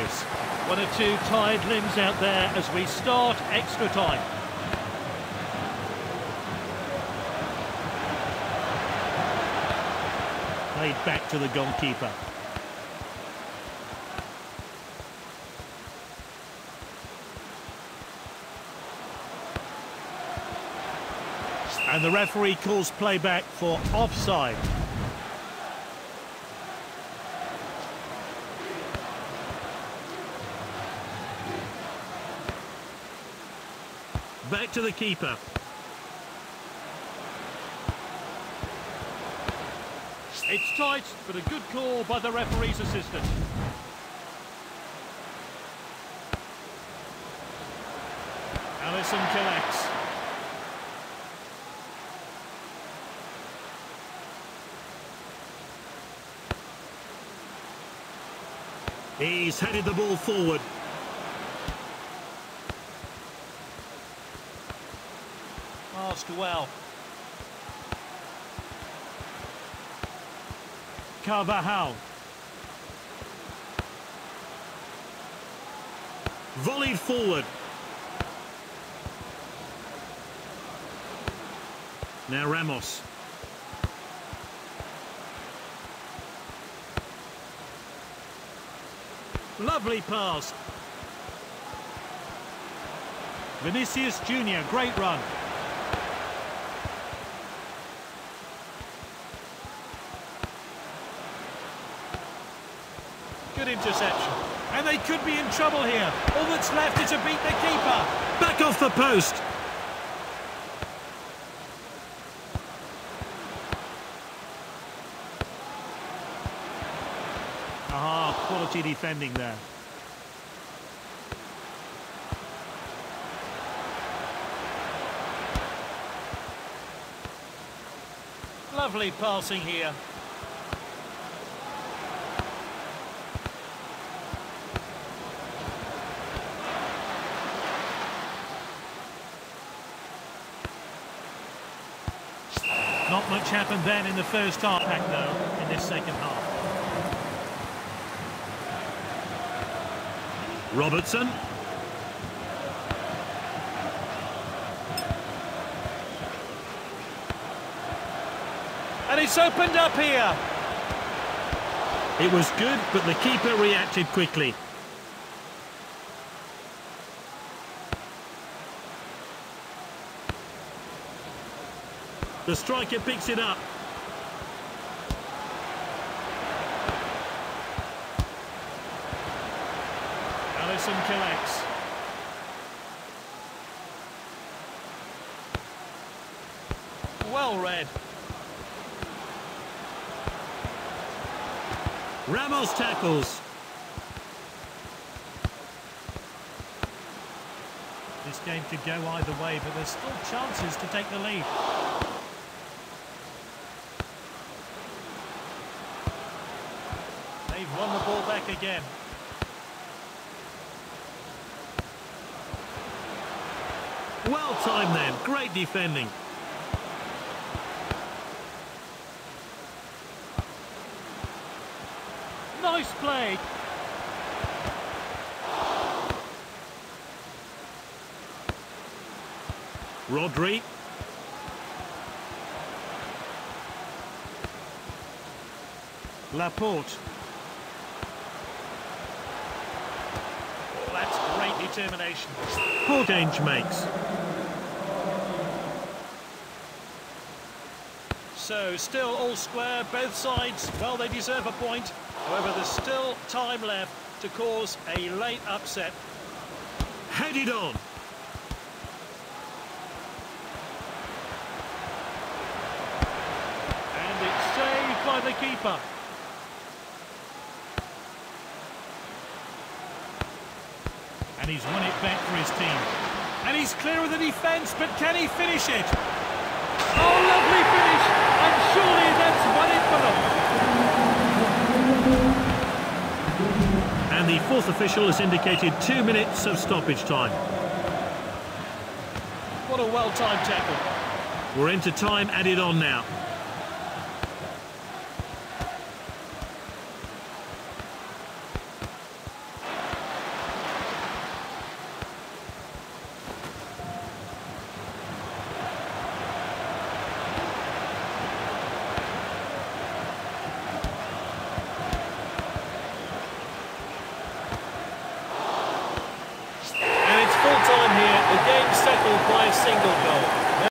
referees. One or two tired limbs out there as we start extra time. Played back to the goalkeeper. And the referee calls playback for offside. Back to the keeper. It's tight, but a good call by the referee's assistant. Alisson collects. He's headed the ball forward. Passed well. Carvajal. Volleyed forward. Now Ramos. Lovely pass. Vinicius Junior, great run. Good interception. And they could be in trouble here. All that's left is to beat the keeper. Back off the post. Aha, quality defending there. Lovely passing here. Not much happened then in the first half, Pack, though, in this second half. Robertson. And it's opened up here. It was good, but the keeper reacted quickly. The striker picks it up. Alisson collects. Well read. Ramos tackles. This game could go either way, but there's still chances to take the lead. They've won the ball back again. Well timed then, great defending. Nice play. Rodri. Laporte. Oh, that's great determination. Poor Gange makes. So, still all square, both sides, well, they deserve a point. However, there's still time left to cause a late upset. Headed on. And it's saved by the keeper. And he's won it back for his team. And he's clear of the defence, but can he finish it? Oh, lovely finish! And surely that's won it for them. And the fourth official has indicated two minutes of stoppage time. What a well-timed tackle. We're into time added on now.